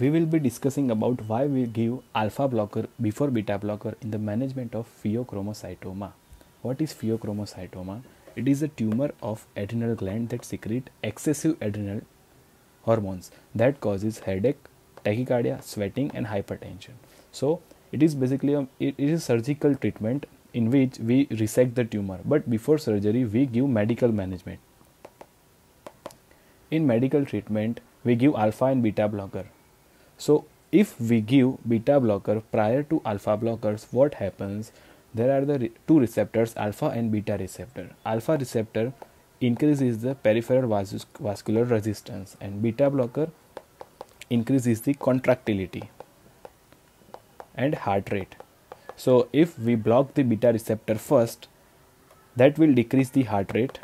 we will be discussing about why we give alpha blocker before beta blocker in the management of pheochromocytoma. What is pheochromocytoma? It is a tumor of adrenal gland that secrete excessive adrenal hormones that causes headache, tachycardia, sweating and hypertension. So it is basically a, it is a surgical treatment in which we resect the tumor but before surgery we give medical management. In medical treatment we give alpha and beta blocker. So if we give beta blocker prior to alpha blockers what happens there are the re two receptors alpha and beta receptor. Alpha receptor increases the peripheral vas vascular resistance and beta blocker increases the contractility and heart rate. So if we block the beta receptor first that will decrease the heart rate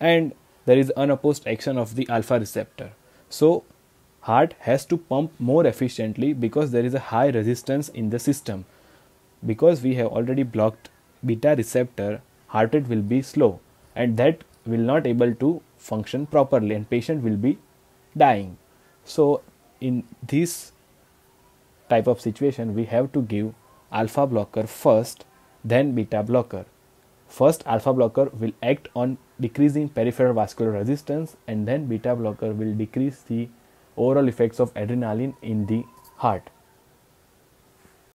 and there is unopposed action of the alpha receptor. So heart has to pump more efficiently because there is a high resistance in the system. Because we have already blocked beta receptor, heart rate will be slow and that will not able to function properly and patient will be dying. So in this type of situation we have to give alpha blocker first then beta blocker. First alpha blocker will act on decreasing peripheral vascular resistance and then beta blocker will decrease the overall effects of adrenaline in the heart.